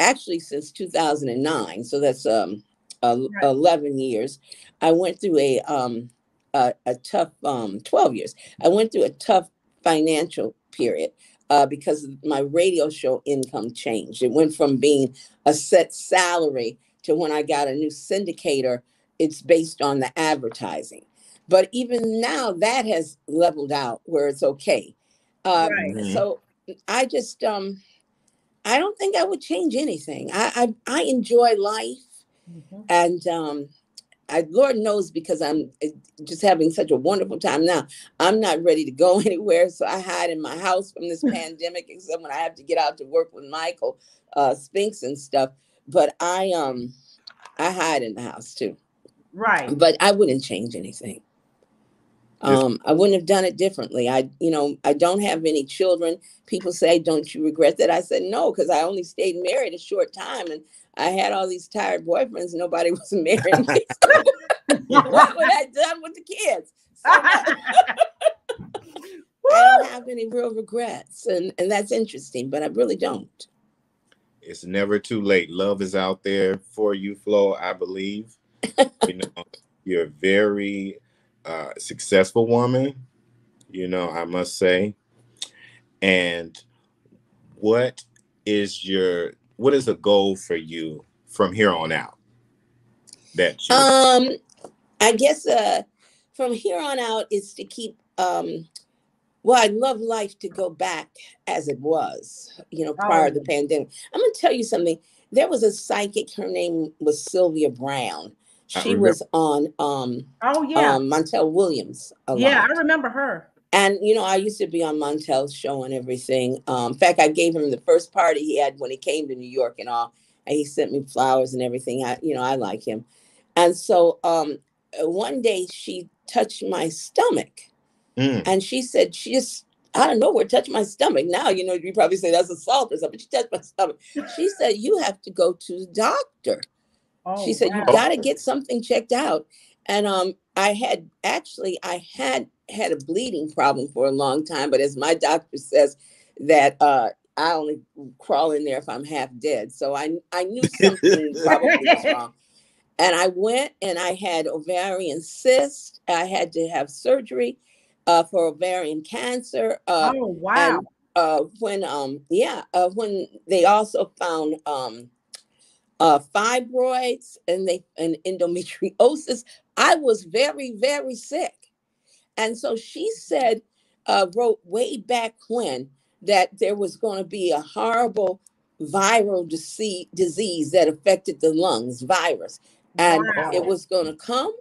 actually since 2009. So that's um, right. 11 years. I went through a, um, a, a tough um, 12 years. I went through a tough financial period. Uh, because my radio show income changed. It went from being a set salary to when I got a new syndicator, it's based on the advertising. But even now, that has leveled out where it's okay. Um, right. So I just, um, I don't think I would change anything. I I, I enjoy life, mm-hmm. and um, I, Lord knows because I'm eh, just having such a wonderful time now. I'm not ready to go anywhere, so I hide in my house from this pandemic, except when I have to get out to work with Michael uh, Spinks and stuff. But I um I hide in the house too. Right. But I wouldn't change anything. Um, I wouldn't have done it differently. I, you know, I don't have any children. People say, "Don't you regret that?" I said, "No," because I only stayed married a short time, and I had all these tired boyfriends. Nobody was marrying me. what would I done with the kids? So, I don't have any real regrets, and and that's interesting. But I really don't. It's never too late. Love is out there for you, Flo. I believe. you know, you're very uh, successful woman. You know, I must say. And what is your what is a goal for you from here on out? That you- um, I guess uh, from here on out is to keep um, well, I'd love life to go back as it was, you know, prior oh. to the pandemic. I'm gonna tell you something. There was a psychic, her name was Sylvia Browne. She was on um oh yeah um, Montel Williams. yeah, I remember her. And you know, I used to be on Montel's show and everything. Um, in fact, I gave him the first party he had when he came to New York and all. And he sent me flowers and everything. I, you know, I like him. And so um, one day she touched my stomach, mm. and she said she just out of nowhere touched my stomach. Now you know you probably say that's assault or something. She touched my stomach. She said you have to go to the doctor. Oh, she said wow. you got to get something checked out. And um, I had actually I had had a bleeding problem for a long time, but as my doctor says that uh, I only crawl in there if I'm half dead. So I I knew something probably was wrong. And I went and I had ovarian cyst. I had to have surgery uh, for ovarian cancer. Uh, oh wow! And, uh, when um yeah uh, when they also found um uh, fibroids and they and endometriosis. I was very very sick, and so she said, uh, wrote way back when that there was going to be a horrible viral disease, disease that affected the lungs, virus, and wow. it was going to come,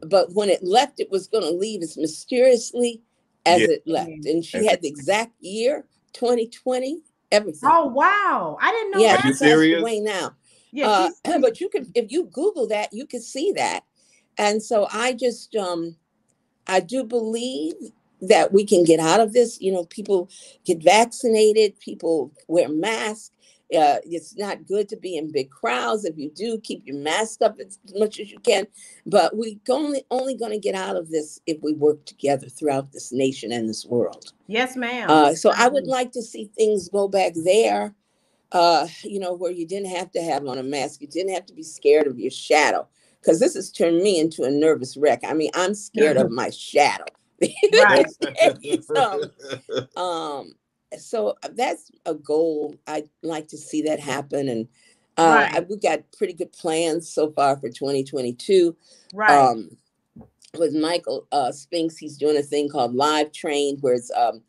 but when it left, it was going to leave as mysteriously as yeah. it left. And she had the exact year, 2020, everything. Oh wow! I didn't know. Yeah, that. you serious? Way now. Yeah, uh, but you can if you Google that, you can see that. And so I just um I do believe that we can get out of this. You know, people get vaccinated, people wear masks. Uh, it's not good to be in big crowds. If you do, keep your mask up as much as you can. But we're only only going to get out of this if we work together throughout this nation and this world. Yes, ma'am. Uh, so I would like to see things go back there uh, you know, where you didn't have to have on a mask, you didn't have to be scared of your shadow. Because this has turned me into a nervous wreck. I mean, I'm scared of my shadow. Right. so, um, so uh, that's a goal. I'd like to see that happen. And uh, right. we got pretty good plans so far for 2022. Right. Um, with Michael uh, Spinks, he's doing a thing called Live Train, where it's um,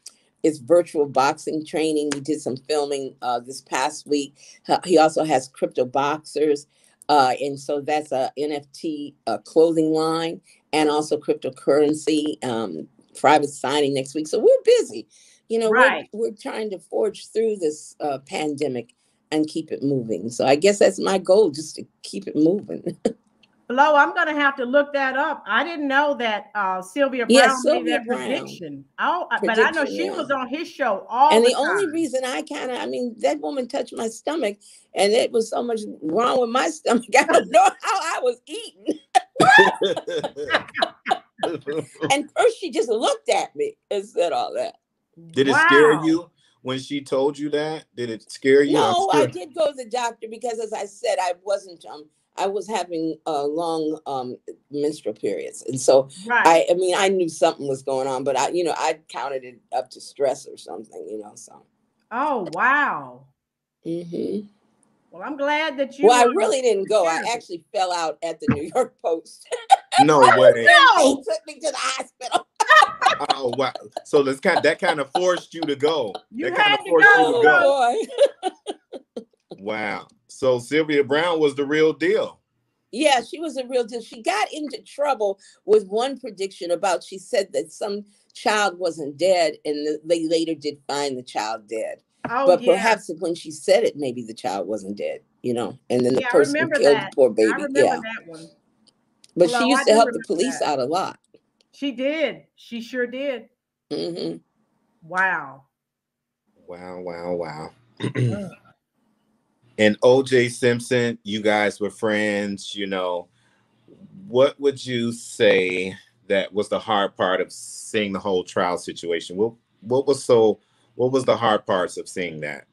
it's virtual boxing training. We did some filming uh, this past week. He also has crypto boxers. Uh, and so that's a NFT uh, clothing line and also cryptocurrency um, private signing next week. So we're busy. You know, right. we're, we're trying to forge through this uh, pandemic and keep it moving. So I guess that's my goal, just to keep it moving. Flo, I'm gonna have to look that up. I didn't know that uh, Sylvia Browne yeah, Sylvia made that Browne. prediction. Oh, prediction, but I know she yeah. was on his show all. And the, the only reason I kind of, I mean, that woman touched my stomach, and it was so much wrong with my stomach. I don't know how I was eating. and first, she just looked at me and said all that. Did it wow. scare you when she told you that? Did it scare you? No, I did go to the doctor because, as I said, I wasn't um I was having uh, long um, menstrual periods, and so right. I, I mean, I knew something was going on, but I, you know, I counted it up to stress or something, you know. So. Oh wow. Mm-hmm. Well, I'm glad that you. Well, I really didn't go. I actually fell out at the New York Post. no way. no. They took me to the hospital. oh wow! So that's kind that kind of forced you to go. You that had to go. You to go. Wow. So Sylvia Browne was the real deal. Yeah, she was a real deal. She got into trouble with one prediction about she said that some child wasn't dead, and they later did find the child dead. Oh, but perhaps when she said it, maybe the child wasn't dead, you know, and then the yeah, person killed that. the poor baby. yeah. But well, she used I to help the police that. out a lot. She did. She sure did. Mm-hmm. Wow. Wow, wow, wow. and OJ Simpson, you guys were friends, you know. What would you say that was the hard part of seeing the whole trial situation? What what was so what was the hard parts of seeing that?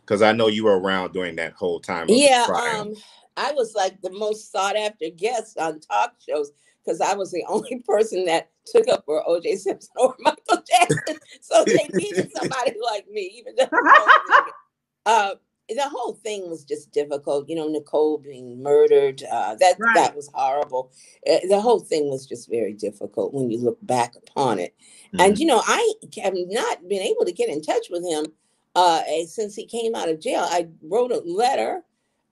Because I know you were around during that whole time. Yeah, um, I was like the most sought after guest on talk shows because I was the only person that took up for OJ Simpson or Michael Jackson. so they needed somebody like me, even though uh, the whole thing was just difficult. You know, Nicole being murdered, uh, that right. that was horrible. Uh, the whole thing was just very difficult when you look back upon it. Mm-hmm. And you know, I have not been able to get in touch with him uh, since he came out of jail. I wrote a letter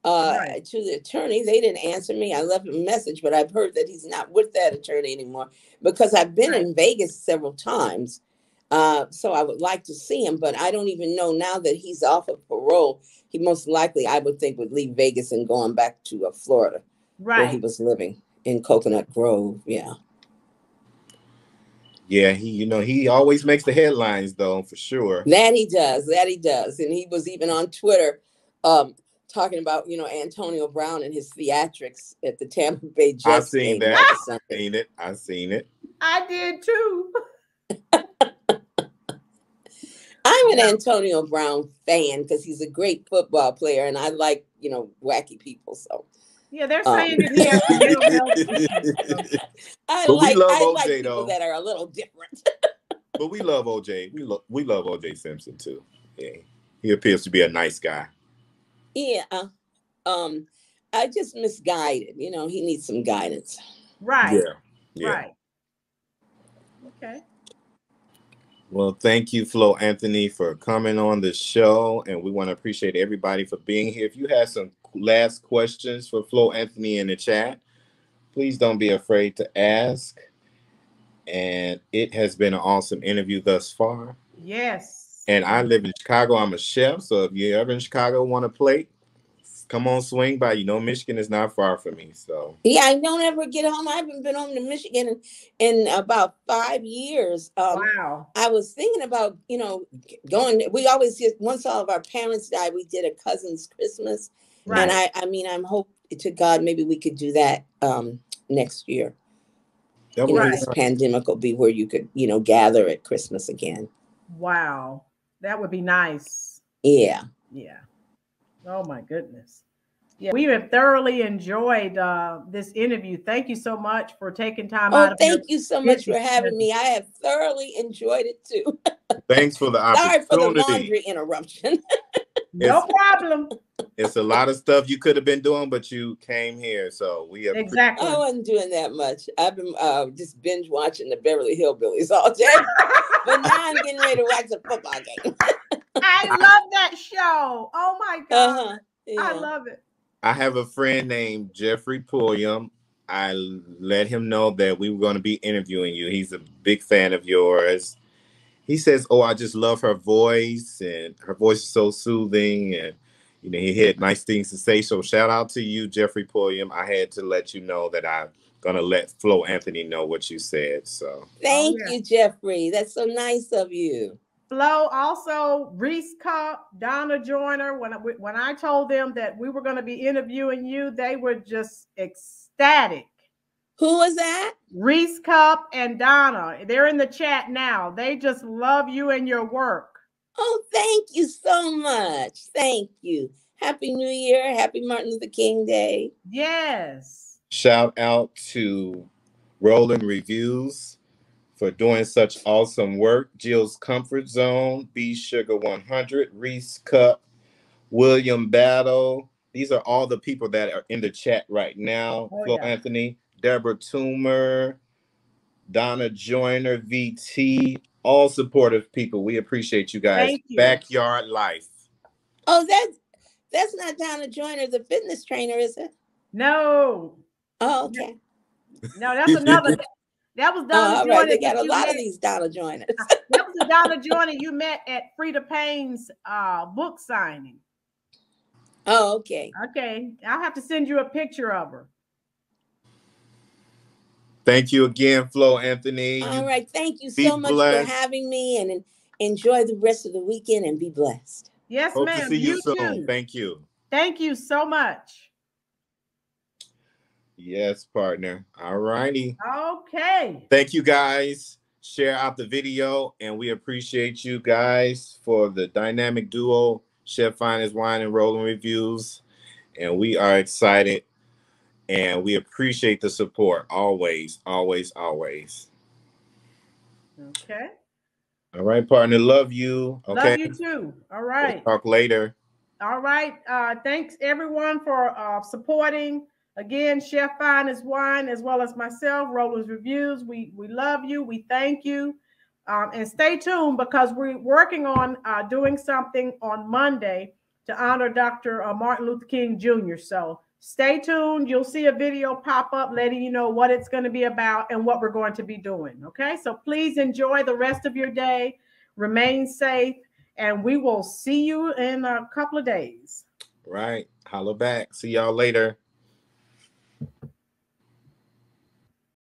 uh, right. to the attorney. They didn't answer me. I left a message, but I've heard that he's not with that attorney anymore because I've been right. in Vegas several times. Uh, so I would like to see him, but I don't even know now that he's off of parole. He most likely, I would think, would leave Vegas and go on back to uh, Florida, right. where he was living in Coconut Grove. Yeah. Yeah, he, you know, he always makes the headlines though, for sure. That he does. That he does. And he was even on Twitter um, talking about you know Antonio Brown and his theatrics at the Tampa Bay Jets. I've seen that. I've seen it. I've seen it. I did too. I'm an Antonio Brown fan because he's a great football player, and I like you know wacky people. So yeah, they're um, saying um, it I but like, we love I OJ like people though. that are a little different. but we love OJ. We love we love OJ Simpson too. Yeah, he appears to be a nice guy. Yeah. Um, I just misguided. You know, he needs some guidance. Right. Yeah. yeah. Right. Okay. Well, thank you, Flo Anthony, for coming on the show. And we want to appreciate everybody for being here. If you have some last questions for Flo Anthony in the chat, please don't be afraid to ask. And it has been an awesome interview thus far. Yes and I live in Chicago. I'm a chef, so if you're ever in Chicago want a plate, come on, swing by. You know, Michigan is not far from me. So yeah, I don't ever get home. I haven't been home to Michigan in, in about five years. Um, wow. I was thinking about you know going. We always just once all of our parents died, we did a cousin's Christmas, right. and I I mean I'm hope to God maybe we could do that um, next year. That you know, this pandemic will be where you could you know gather at Christmas again. Wow. That would be nice. Yeah. Yeah. Oh my goodness. Yeah, we have thoroughly enjoyed uh, this interview. Thank you so much for taking time oh, out. Of thank you so much for having me. I have thoroughly enjoyed it too. Thanks for the opportunity. Sorry for the laundry interruption. no problem. It's a lot of stuff you could have been doing, but you came here, so we have exactly. I wasn't doing that much. I've been uh, just binge watching the Beverly Hillbillies all day, but now I'm getting ready to watch a football game. I love that show. Oh my god, uh-huh. yeah. I love it. I have a friend named Jeffrey Pulliam. I let him know that we were going to be interviewing you. He's a big fan of yours. He says, "Oh, I just love her voice, and her voice is so soothing." And you know, he had nice things to say. So shout out to you, Jeffrey Pulliam. I had to let you know that I'm gonna let Flo Anthony know what you said. So thank oh, yeah. you, Jeffrey. That's so nice of you. Flo, also Reese Cup, Donna Joyner. When I, when I told them that we were going to be interviewing you, they were just ecstatic. Who was that? Reese Cup and Donna. They're in the chat now. They just love you and your work. Oh, thank you so much. Thank you. Happy New Year. Happy Martin Luther King Day. Yes. Shout out to Rolynn's Reviews for doing such awesome work. Jill's Comfort Zone, B Sugar 100, Reese Cup, William Battle. These are all the people that are in the chat right now. Oh, Flo yeah. Anthony, Deborah Toomer, Donna Joyner, VT, all supportive people. We appreciate you guys. You. Backyard life. Oh, that's that's not Donna Joyner, the fitness trainer, is it? No. Oh, okay. No, that's another. That was Donna oh, Right. They got a lot met. of these Donna Joyners. that was the Donna Joyner you met at Freda Payne's uh, book signing. Oh, okay. Okay. I'll have to send you a picture of her. Thank you again, Flo Anthony. All you right. Thank you so much blessed. for having me and enjoy the rest of the weekend and be blessed. Yes, Hope ma'am. To see you, you soon. Too. Thank you. Thank you so much. Yes, partner. All righty. Okay. Thank you guys. Share out the video, and we appreciate you guys for the dynamic duo, Chef Fineaswine and Rolynn's Reviews. And we are excited and we appreciate the support always, always, always. Okay. All right, partner. Love you. Okay. Love you too. All right. We'll talk later. All right. Uh, thanks everyone for uh, supporting. Again, Chef Fineaswine, as well as myself, Rolynn's Reviews. We we love you. We thank you. Um, and stay tuned because we're working on uh, doing something on Monday to honor Dr. Uh, Martin Luther King Jr. So stay tuned. You'll see a video pop up letting you know what it's going to be about and what we're going to be doing. Okay. So please enjoy the rest of your day. Remain safe. And we will see you in a couple of days. Right. Holla back. See y'all later.